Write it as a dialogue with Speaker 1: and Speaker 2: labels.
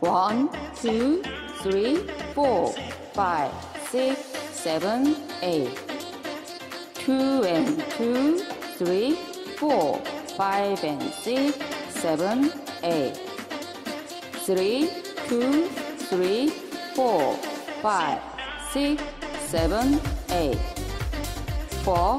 Speaker 1: One, two, three, four, five, six, seven, eight. Two and two, three, four, five and six, seven, eight. Three, two, three, four, five, six, seven, eight. Four,